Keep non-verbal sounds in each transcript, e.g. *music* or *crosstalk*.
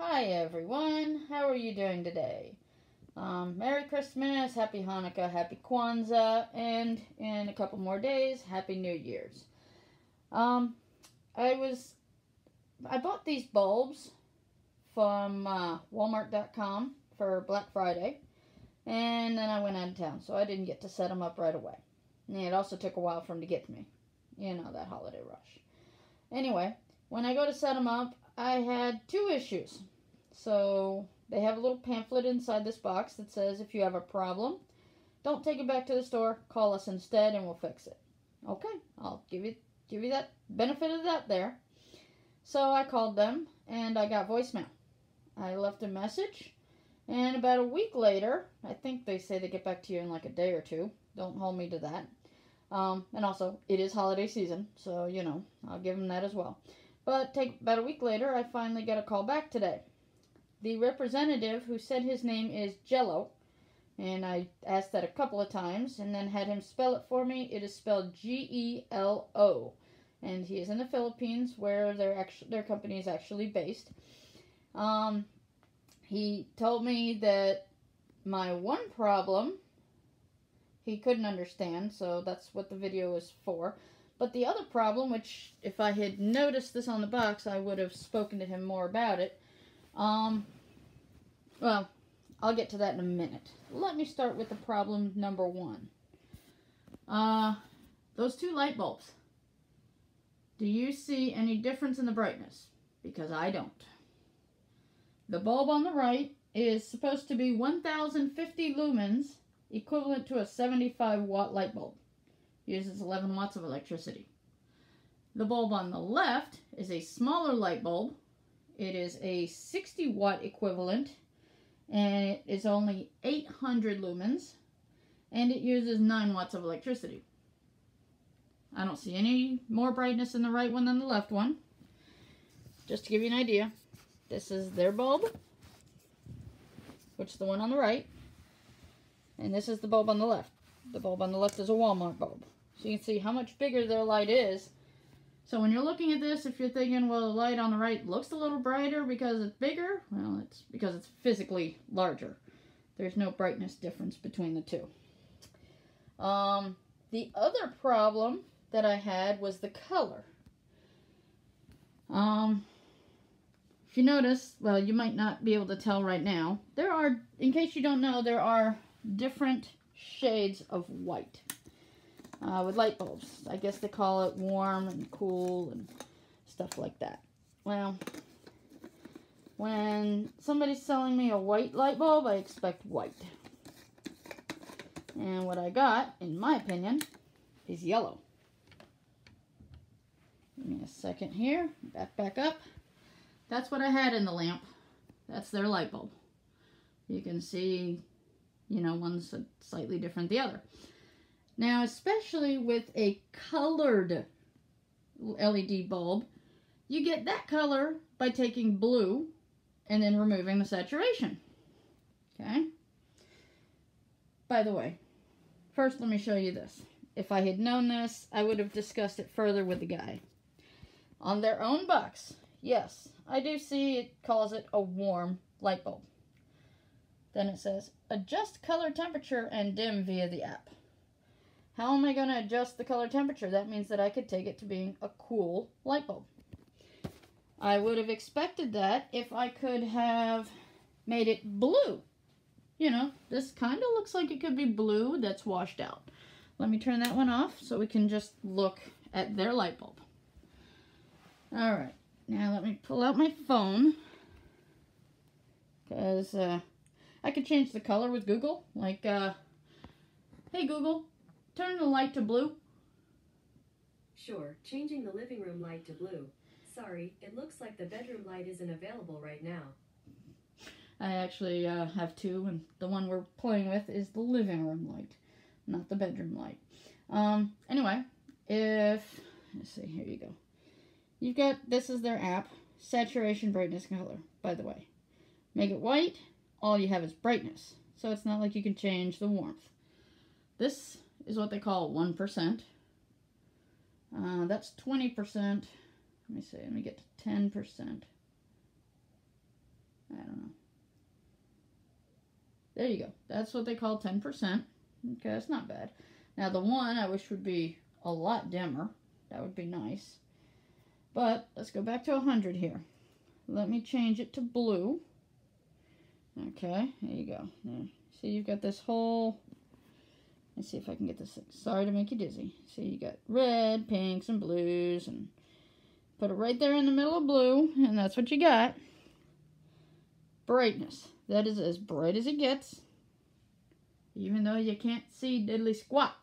Hi everyone, how are you doing today? Um, Merry Christmas, Happy Hanukkah, Happy Kwanzaa, and in a couple more days, Happy New Year's. Um, I was, I bought these bulbs from uh, Walmart.com for Black Friday, and then I went out of town, so I didn't get to set them up right away. And it also took a while for them to get to me. You know, that holiday rush. Anyway, when I go to set them up, I had two issues. So they have a little pamphlet inside this box that says if you have a problem, don't take it back to the store, call us instead and we'll fix it. Okay, I'll give you give you that benefit of that there. So I called them and I got voicemail. I left a message and about a week later, I think they say they get back to you in like a day or two. Don't hold me to that. Um, and also, it is holiday season, so you know, I'll give them that as well. But take about a week later, I finally get a call back today. The representative who said his name is Jello, and I asked that a couple of times and then had him spell it for me. It is spelled G E L O, and he is in the Philippines where their their company is actually based. Um, he told me that my one problem he couldn't understand, so that's what the video is for. But the other problem, which if I had noticed this on the box, I would have spoken to him more about it. Um, well, I'll get to that in a minute. Let me start with the problem number one. Uh, those two light bulbs. Do you see any difference in the brightness? Because I don't. The bulb on the right is supposed to be 1050 lumens, equivalent to a 75 watt light bulb. Uses 11 watts of electricity. The bulb on the left is a smaller light bulb. It is a 60 watt equivalent and it is only 800 lumens and it uses 9 watts of electricity. I don't see any more brightness in the right one than the left one. Just to give you an idea, this is their bulb, which is the one on the right, and this is the bulb on the left. The bulb on the left is a Walmart bulb. So you can see how much bigger their light is. So when you're looking at this, if you're thinking, well, the light on the right looks a little brighter because it's bigger, well, it's because it's physically larger. There's no brightness difference between the two. Um, the other problem that I had was the color. Um, if you notice, well, you might not be able to tell right now, there are, in case you don't know, there are different shades of white uh, with light bulbs. I guess they call it warm and cool and stuff like that. Well, when somebody's selling me a white light bulb, I expect white. And what I got, in my opinion, is yellow. Give me a second here. Back, back up. That's what I had in the lamp. That's their light bulb. You can see, you know, one's slightly different the other. Now, especially with a colored LED bulb, you get that color by taking blue and then removing the saturation. Okay? By the way, first let me show you this. If I had known this, I would have discussed it further with the guy. On their own box, yes, I do see it calls it a warm light bulb. Then it says, adjust color temperature and dim via the app. How am I going to adjust the color temperature? That means that I could take it to being a cool light bulb. I would have expected that if I could have made it blue. You know, this kind of looks like it could be blue that's washed out. Let me turn that one off so we can just look at their light bulb. All right, now let me pull out my phone because uh, I could change the color with Google. Like, uh, hey Google, turn the light to blue. Sure, changing the living room light to blue. Sorry, it looks like the bedroom light isn't available right now. I actually uh, have two, and the one we're playing with is the living room light, not the bedroom light. Um, anyway, if, let's see, here you go. You've got, this is their app, saturation, brightness, color, by the way. Make it white, all you have is brightness. So it's not like you can change the warmth. This is what they call 1%. Uh, that's 20%. Let me see, let me get to 10%. I don't know. There you go. That's what they call 10%. Okay, that's not bad. Now, the one I wish would be a lot dimmer. That would be nice. But let's go back to 100 here. Let me change it to blue. Okay, there you go. See, you've got this whole... Let's see if I can get this. Sorry to make you dizzy. See, you got red, pinks, and blues, and put it right there in the middle of blue, and that's what you got. Brightness. That is as bright as it gets, even though you can't see diddly squat.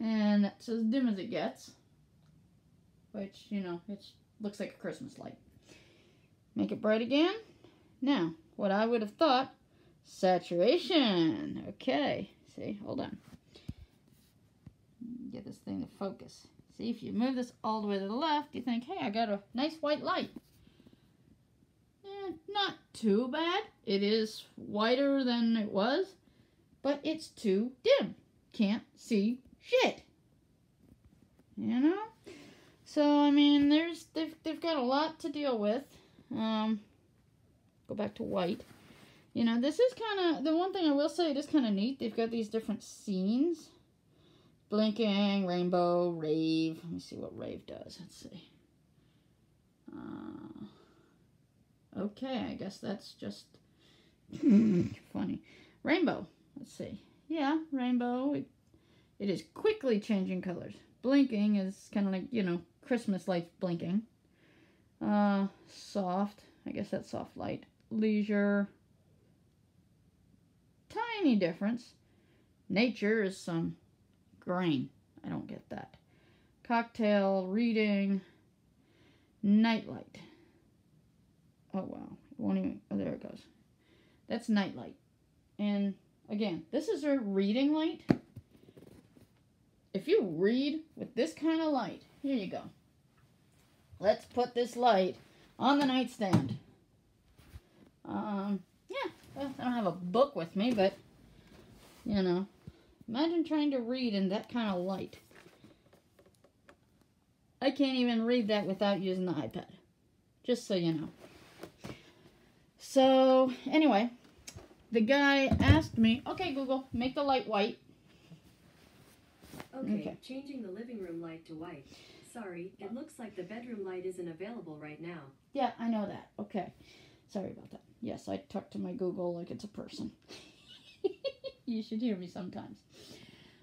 And that's as dim as it gets, which, you know, it looks like a Christmas light. Make it bright again. Now, what I would have thought, saturation. Okay, see, hold on. Get this thing to focus. See, if you move this all the way to the left, you think, hey, I got a nice white light. Eh, not too bad. It is whiter than it was, but it's too dim. Can't see shit. You know? So, I mean, there's they've, they've got a lot to deal with. Um, go back to white. You know, this is kind of, the one thing I will say, it is kind of neat. They've got these different scenes. Blinking, rainbow, rave. Let me see what rave does. Let's see. Uh, okay, I guess that's just *laughs* funny. Rainbow. Let's see. Yeah, rainbow. It, it is quickly changing colors. Blinking is kind of like, you know, Christmas lights blinking. Uh, soft. I guess that's soft light. Leisure. Tiny difference. Nature is some grain. I don't get that. Cocktail, reading, nightlight. Oh wow. Won't even oh there it goes. That's nightlight. And again, this is a reading light. If you read with this kind of light, here you go. Let's put this light on the nightstand. Um, yeah, I don't have a book with me, but, you know, imagine trying to read in that kind of light. I can't even read that without using the iPad, just so you know. So, anyway, the guy asked me, okay, Google, make the light white. Okay, Okay. changing the living room light to white. Sorry, it looks like the bedroom light isn't available right now. Yeah, I know that. Okay. Sorry about that. Yes, I talk to my Google like it's a person. You should hear me sometimes.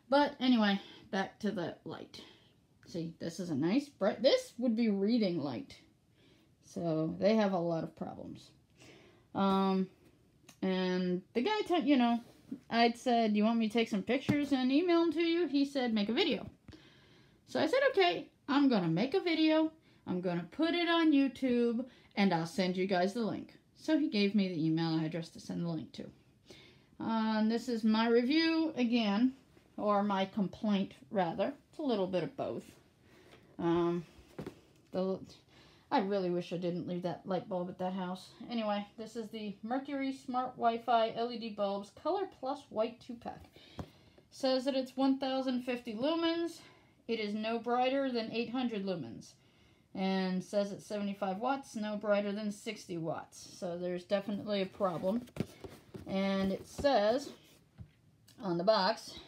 But anyway, back to the light. See, this is a nice bright. This would be reading light. So they have a lot of problems. Um, and the guy, t- you know, I'd said, "You want me to take some pictures and email them to you?" He said, "Make a video." So I said, "Okay, I'm gonna make a video. I'm gonna put it on YouTube, and I'll send you guys the link." So he gave me the email address to send the link to. Uh, this is my review again, or my complaint rather. It's a little bit of both. Um, the I really wish I didn't leave that light bulb at that house. Anyway, this is the Merkury Smart Wi-Fi LED bulbs Color Plus White 2-pack. Says that it's 1050 lumens. It is no brighter than 800 lumens. And says it's 75 watts, no brighter than 60 watts. So there's definitely a problem. And it says on the box,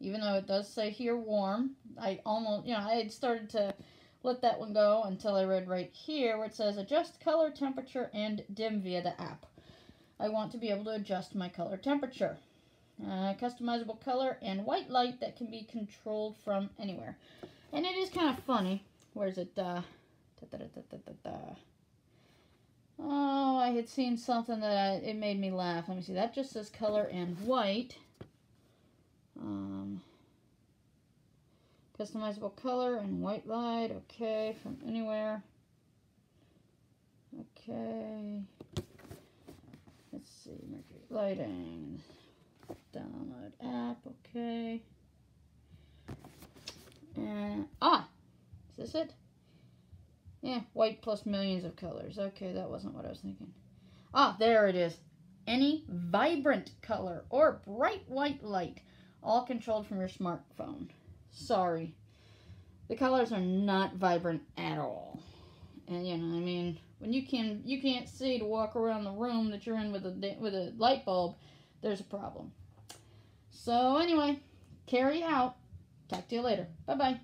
even though it does say here warm, I almost, you know, I had started to let that one go until I read right here where it says adjust color, temperature, and dim via the app. I want to be able to adjust my color temperature. Uh, customizable color and white light that can be controlled from anywhere. And it is kind of funny. Where is it? Uh, da, da, da, da, da, da. Oh, I had seen something that I, it made me laugh. Let me see. That just says color and white. Um, Customizable color and white light. Okay, from anywhere. Okay. Let's see. Merkury lighting. Download app. Okay. And ah, is this it? Yeah, white plus millions of colors. Okay, that wasn't what I was thinking. Ah, there it is. Any vibrant color or bright white light, all controlled from your smartphone. Sorry. The colors are not vibrant at all. And, you know, I mean, When you can you can't see to walk around the room that you're in with a with a light bulb, there's a problem. So anyway, Kari out. Talk to you later. Bye bye.